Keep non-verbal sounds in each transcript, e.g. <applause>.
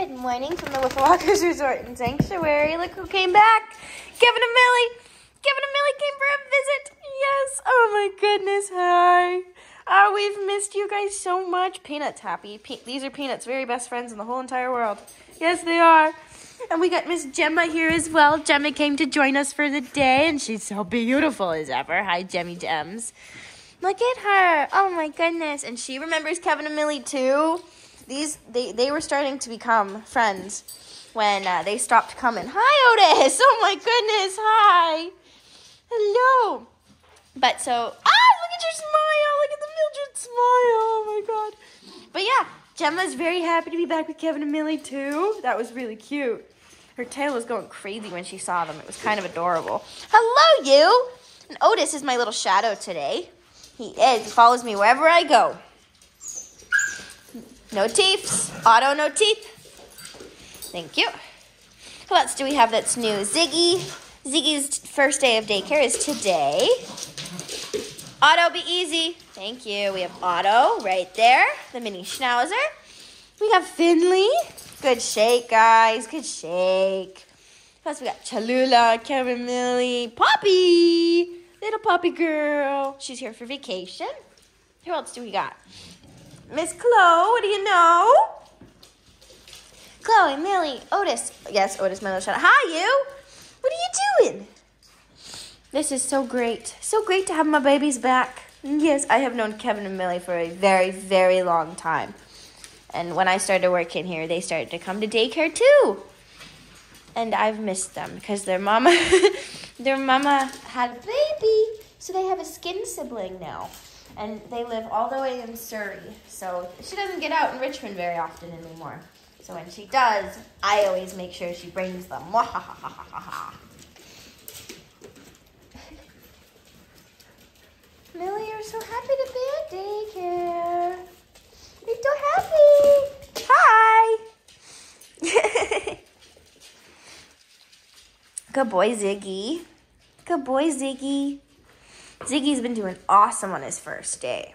Good morning from the Woofer Walkers <laughs> Resort and Sanctuary. Look who came back. Kevin and Millie. Kevin and Millie came for a visit. Yes. Oh my goodness. Hi. Oh, we've missed you guys so much. Peanut's happy. Pe- these are Peanut's very best friends in the whole entire world. Yes, they are. And we got Miss Gemma here as well. Gemma came to join us for the day, and she's so beautiful as ever. Hi, Jemmy Gems. Look at her. Oh my goodness. And she remembers Kevin and Millie too. These they, they were starting to become friends when uh, they stopped coming. Hi Otis. <laughs> Oh my goodness. Hi. Hello. But so ah look at your smile. Look at the Mildred smile. Oh my god. But yeah, Gemma's very happy to be back with Kevin and Millie too. That was really cute. Her tail was going crazy when she saw them. It was kind of adorable. Hello, you. And Otis is my little shadow today. He is. He follows me wherever I go. No teeth. Otto, no teeth. Thank you. Who else do we have that's new? Ziggy. Ziggy's first day of daycare is today. Otto, be easy. Thank you. We have Otto right there, the mini schnauzer. We have Finley. Good shake, guys. Good shake. Plus, we got Cholula, Millie, Poppy, little Poppy girl. She's here for vacation. Who else do we got? Miss Chloe, what do you know? Chloe, Millie, Otis. Yes, Otis, my little shout Hi, you. What are you doing? This is so great. So great to have my babies back. Yes, I have known Kevin and Millie for a very, very long time. And when I started working here, they started to come to daycare too. And I've missed them because their mama <laughs> their mama had a baby, so they have a skin sibling now. And they live all the way in Surrey. So she doesn't get out in Richmond very often anymore. So when she does, I always make sure she brings them. <laughs> Millie, you're so happy to be at daycare. You're so happy. Hi. <laughs> Good boy, Ziggy. Good boy, Ziggy. Ziggy's been doing awesome on his first day.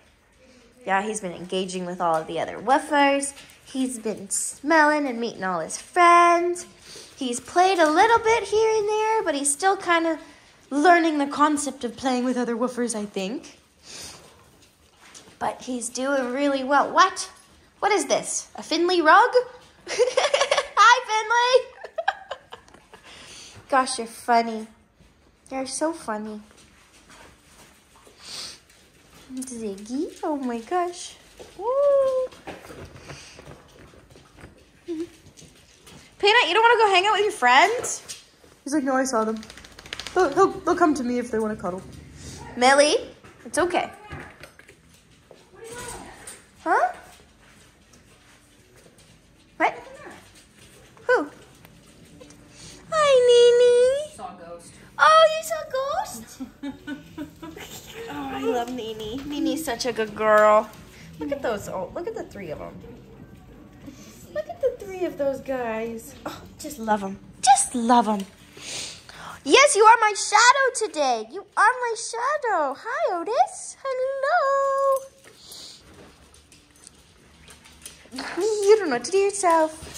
Yeah, he's been engaging with all of the other woofers. He's been smelling and meeting all his friends. He's played a little bit here and there, but he's still kind of learning the concept of playing with other woofers, I think. But he's doing really well. What? What is this? A Finley rug? <laughs> Hi, Finley! <laughs> Gosh, you're funny. You're so funny. Ziggy, oh my gosh. Uh. Woo! Peanut, you don't want to go hang out with your friends? He's like, no, I saw them. They'll, they'll, they'll come to me if they want to cuddle. Millie, it's okay. Huh? What? Who? Hi, Nene. Saw a ghost. Oh, you saw a ghost? oh, I love Nene. Nene's such a good girl. Look at those. Oh, look at the three of them. Look at the three of those guys. Oh, just love them. Just love them. Yes, you are my shadow today. You are my shadow. Hi, Otis. Hello. <laughs> You don't know what to do yourself.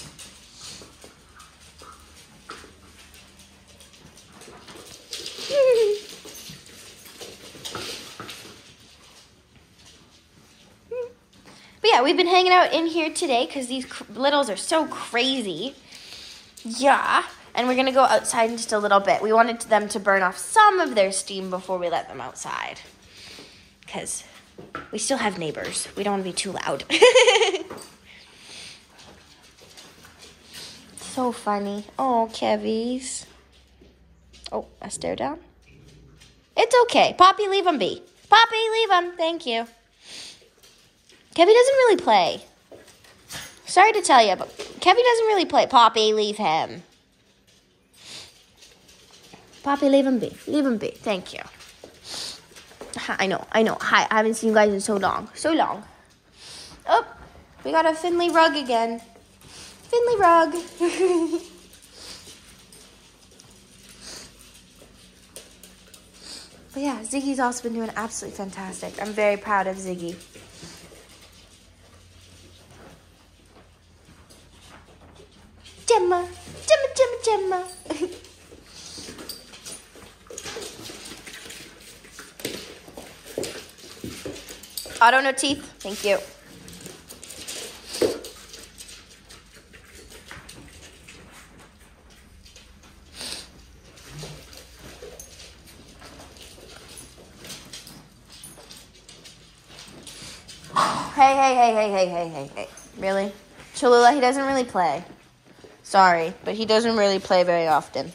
But yeah, we've been hanging out in here today because these littles are so crazy. Yeah, and we're gonna go outside in just a little bit. We wanted them to burn off some of their steam before we let them outside because we still have neighbors. We don't want to be too loud. <laughs> so funny. Oh, Kevies. Oh, a stare down. It's okay. Poppy, leave him be. Poppy, leave him. Thank you. Kevy doesn't really play. Sorry to tell you, but Kevy doesn't really play. Poppy, leave him. Poppy, leave him be. Leave him be. Thank you. I know, I know. Hi, I haven't seen you guys in so long. So long. Oh, we got a Finley rug again. Finley rug. <laughs> but yeah, Ziggy's also been doing absolutely fantastic. I'm very proud of Ziggy. Gemma. Gemma, Gemma, Gemma. Otto no teeth. Thank you. Hey, hey, hey, hey, hey, hey, hey, hey. Really? Cholula, he doesn't really play. Sorry, but he doesn't really play very often.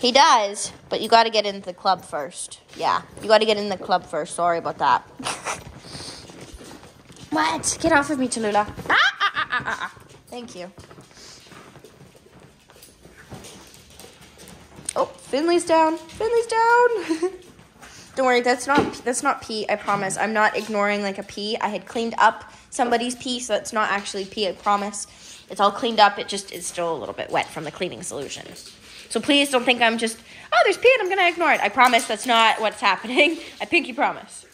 He does, but you got to get into the club first. Yeah, you got to get in the club first. Sorry about that. <laughs> what? Get off of me, Cholula. Ah, ah, ah, ah. Thank you. Oh, Finley's down. Finley's down. <laughs> Don't worry, that's not that's not pee. I promise. I'm not ignoring like a pee. I had cleaned up somebody's pee, so it's not actually pee. I promise. It's all cleaned up. It just is still a little bit wet from the cleaning solution. So please don't think I'm just oh there's pee and I'm gonna ignore it. I promise that's not what's happening. <laughs> I pinky promise.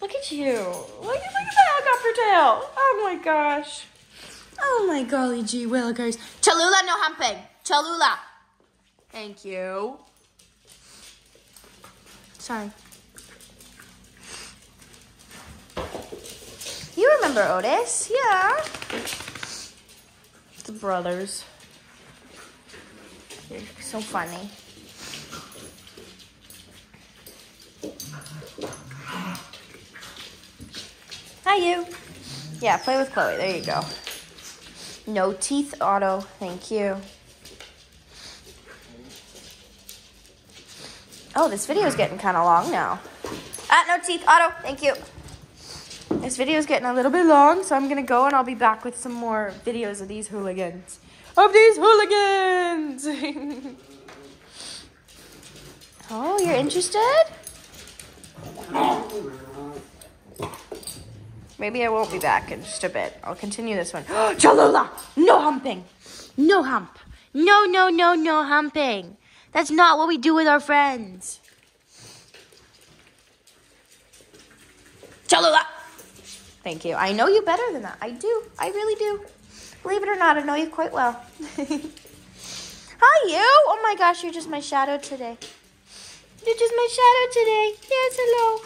Look at you. Look, look at that helicopter tail. Oh my gosh. Oh my golly gee willikers. Cholula, no humping. Cholula. Thank you. Sorry. You remember Otis? Yeah. The brothers. You're so funny. Hi, you. Yeah, play with Chloe. There you go. No teeth Otto. Thank you. Oh, this video is getting kind of long now. Ah, no teeth Otto. Thank you. This video is getting a little bit long, so I'm going to go and I'll be back with some more videos of these hooligans. Of these hooligans! <laughs> oh, you're interested? Maybe I won't be back in just a bit. I'll continue this one. <gasps> Cholula! No humping! No hump! No, no, no, no humping! That's not what we do with our friends. Cholula! Thank you. I know you better than that. I do. I really do. Believe it or not, I know you quite well. <laughs> Hi, you! Oh my gosh, you're just my shadow today. You're just my shadow today. Yes, hello.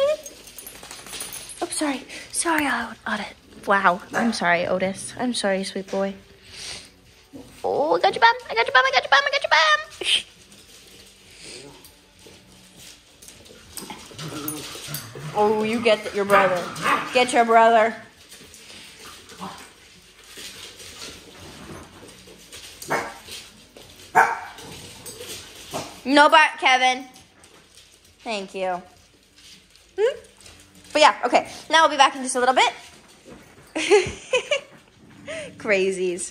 <laughs> oh, sorry. Sorry, Otis. Wow. I'm sorry, Otis. I'm sorry, sweet boy. Oh, I got your bum. I got your bum. I got your bum. I got your bum. Oh, you get your brother. Get your brother. No but Kevin. Thank you. Hmm? But yeah, okay. Now we'll be back in just a little bit. <laughs> Crazies.